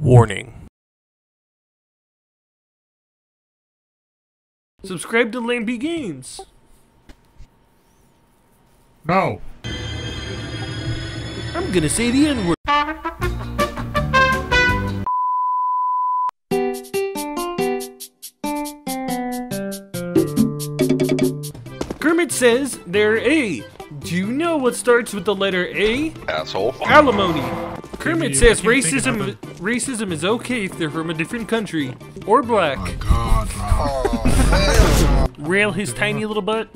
Warning. Subscribe to Lampy Games. No. I'm gonna say the N word. Kermit says they're A. Do you know what starts with the letter A? Asshole. Alimony. Kermit says I can't think of racism racism is okay if they're from a different country or black. God, Rob. Rail his tiny little butt.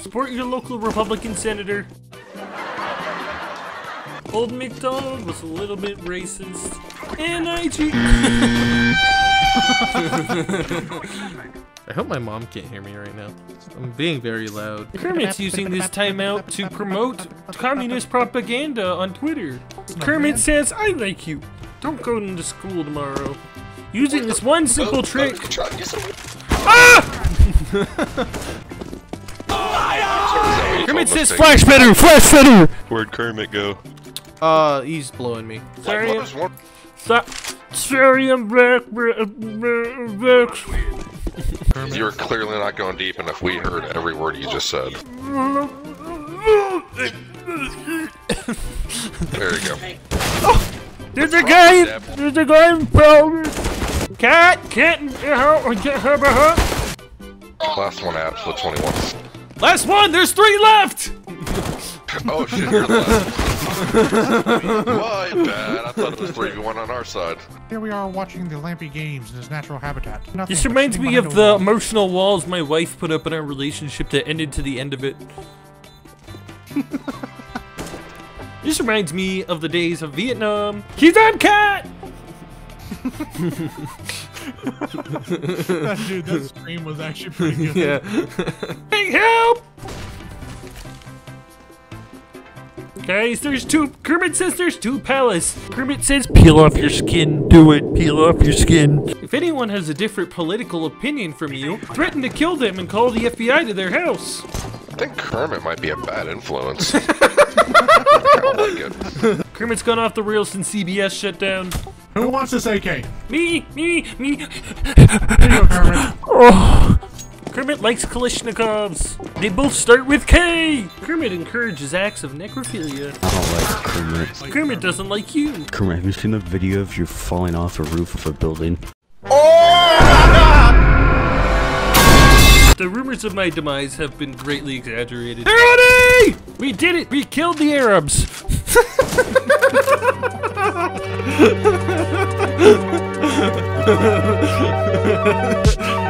Support your local Republican senator. Old McDonald was a little bit racist. And I cheat. I hope my mom can't hear me right now. I'm being very loud. Kermit's using this timeout to promote communist propaganda on Twitter. Kermit says, I like you. Don't go into school tomorrow. Using this one simple trick. Ah! Kermit says, Flash better! Flash better! Where'd Kermit go? Uh, he's blowing me. Sorry, I'm, What was one- so, sorry, I'm back, br- br- back. You're clearly not going deep enough. We heard every word you just said. There you go. There's a guy, there's a guy in power. Cat, cat, uh, cat, uh, Last one abs with 21. Last one, there's three left! Oh shit, you're left. My bad. I thought it was 3v1 on our side. Here we are watching the Lampy Games in his natural habitat. Nothing This reminds me of the wall. emotional walls my wife put up in our relationship that ended to the end of it. this reminds me of the days of Vietnam. He's on cat! That dude, that stream was actually pretty good. Yeah. hey, help! Guys, there's two. Kermit says there's two palace. Kermit says peel off your skin. Do it. Peel off your skin. If anyone has a different political opinion from you, threaten to kill them and call the FBI to their house. I think Kermit might be a bad influence. I don't like it. Kermit's gone off the rails since CBS shut down. Who wants this AK? Here Me, me, me. you go, Kermit. Oh. Kermit likes Kalashnikovs. They both start with K. Kermit encourages acts of necrophilia. I don't like Kermit. Kermit doesn't like you. Kermit, have you seen the video of you falling off a roof of a building? Oh! The rumors of my demise have been greatly exaggerated. Ready! We did it! We killed the Arabs!